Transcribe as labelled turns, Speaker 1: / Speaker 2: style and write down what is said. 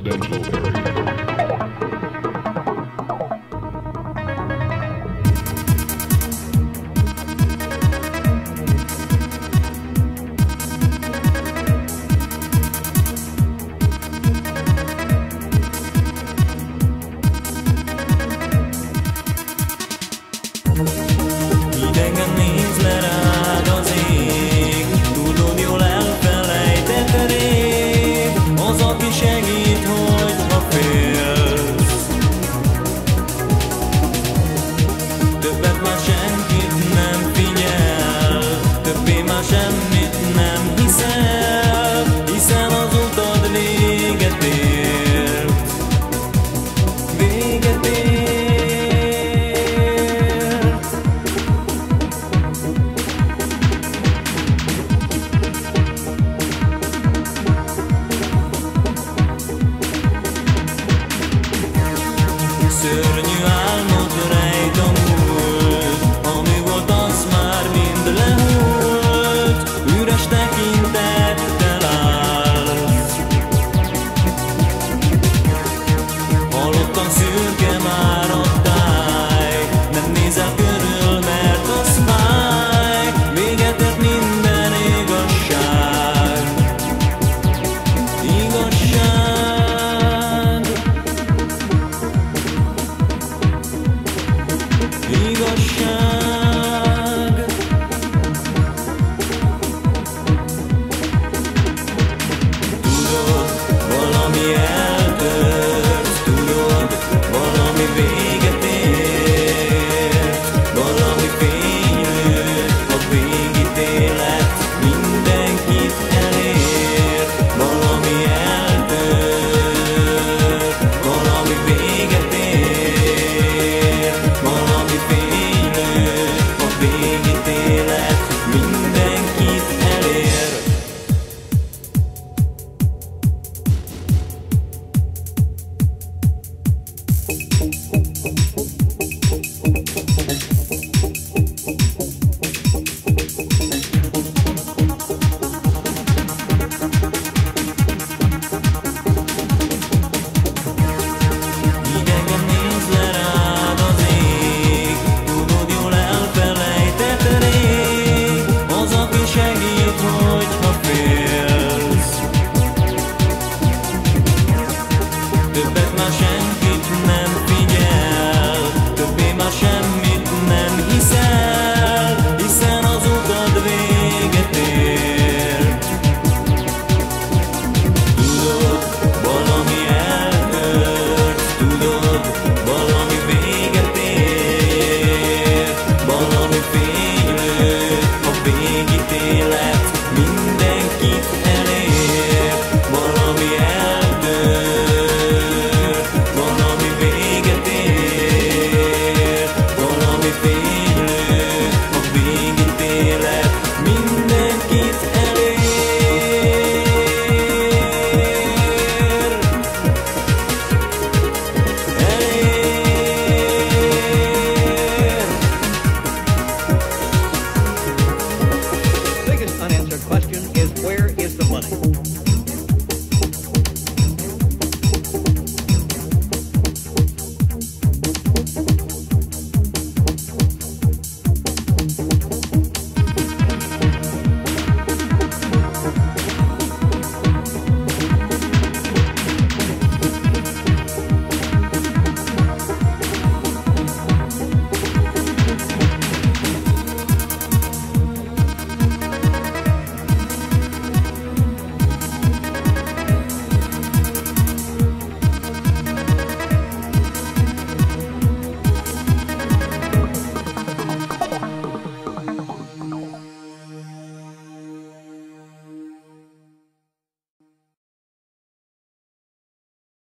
Speaker 1: preferably
Speaker 2: Hidangan ni тернии.
Speaker 3: answered questions.